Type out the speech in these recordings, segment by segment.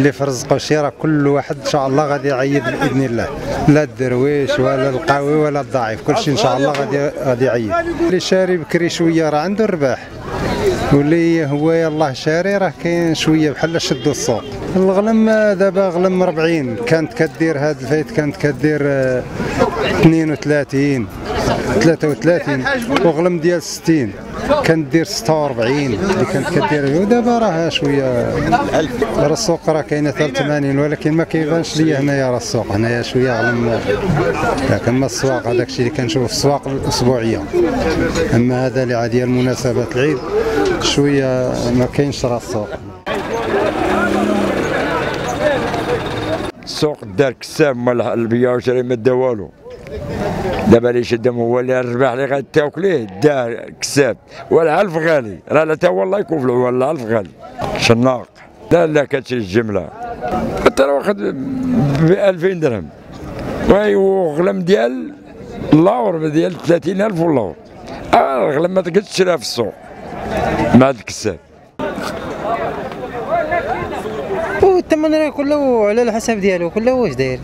اللي في رزقه شي راه كل واحد إن شاء الله غادي يعيد بإذن الله. لا الدرويش ولا القوي ولا الضعيف كل شيء إن شاء الله غادي غادي يعيد. اللي شاري بكري شوية راه عنده الرباح. واللي هو يلاه شاري راه كاين شوية بحال شدوا السوق الغلم دابا غلم 40 كانت كدير هاد الفايت كانت كدير آه، 32 33 وغلم ديال 60 كانت دير 46 اللي كانت كدير. ودابا راه شوية راه السوق راه كاينة 83 ولكن ما كيبانش ليا هنايا راه السوق. هنايا شوية غلم كما السواق هذاك الشيء اللي كنشوف في السواق الأسبوعية. أما هذا اللي ديال مناسبات العيد شوية ما كاينش راه السوق. السوق دار كساب مال البيع وشري ما دا والو دابا اللي شدهم هو اللي الرباح اللي غتاكليه دار كساب والعلف غالي. راه لا تا والله يكون في العوال العلف غالي. شناق. لا لا كتشري الجملة. حتى لو واخد ب 2000 درهم وغلم ديال اللور ديال 30000 واللور. آه الغلم ما تقدرش تشريها في السوق. مع الكساب والثمن راه كله على الحسب ديالو كله واش داير؟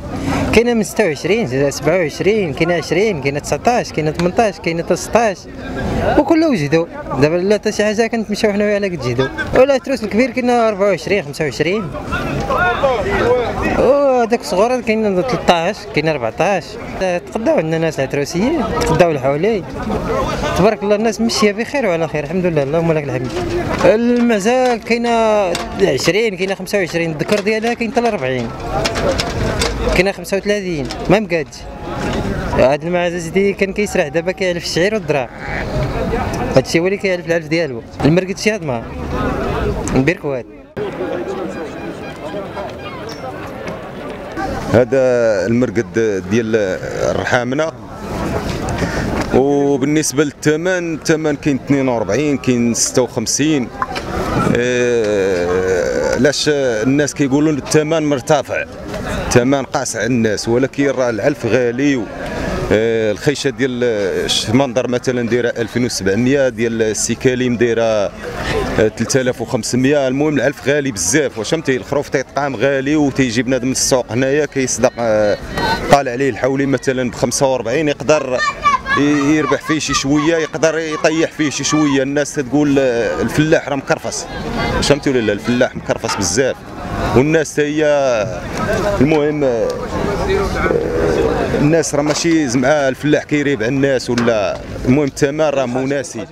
كاينة من 26 27 كاينة 20 كاينة 19 كاينة 18 كاينة 16 وكله وجدوا دابا لا حتى شي حاجة كنتمشاو حنايا على قد ولا التروس الكبير كاينة 24 25 وهذاك الصغار كاين 13 كاين 14 تقداو عندنا ناس عتروسيين تقداو الحوالي تبارك الله الناس ماشيه بخير وعلى خير الحمد لله اللهم لك الحمد. المزال كاينة 20 كاينة 25 الذكر ديالها كاين حتى 40 كاينة 35 ما مقادش. هاد المعزز دي كان كيسرح دابا كيعلف الشعير والذراع هادشي هو اللي كيعلف العلف ديالو. المرقد شي هضمه بيركوات هذا المرقد ديال الرحامنه وبالنسبة للثمن الثمن كاين 42 كاين 56 آه، علاش الناس كيقولوا الثمن مرتفع؟ الثمن قاس على الناس ولكن راه العلف غالي. الخيشة ديال الشمندر مثلا دايرة 2700 ديال السيكاليم دايرة آه، 3500 المهم العلف غالي بزاف واش فهمتي الخروف تيطعم غالي وتيجي بنادم من السوق هنايا كيصدق آه، طالع عليه الحولي مثلا ب 45 يقدر يربح فيه شي شوية يقدر يطيح فيه شي شوية. الناس تقول آه، الفلاح راه مكرفس واش فهمتي ولا لا الفلاح مكرفس بزاف. والناس هي المهم آه، الناس راه ماشي زعما الفلاح كيريب على الناس ولا المهم الثمن راه مناسب.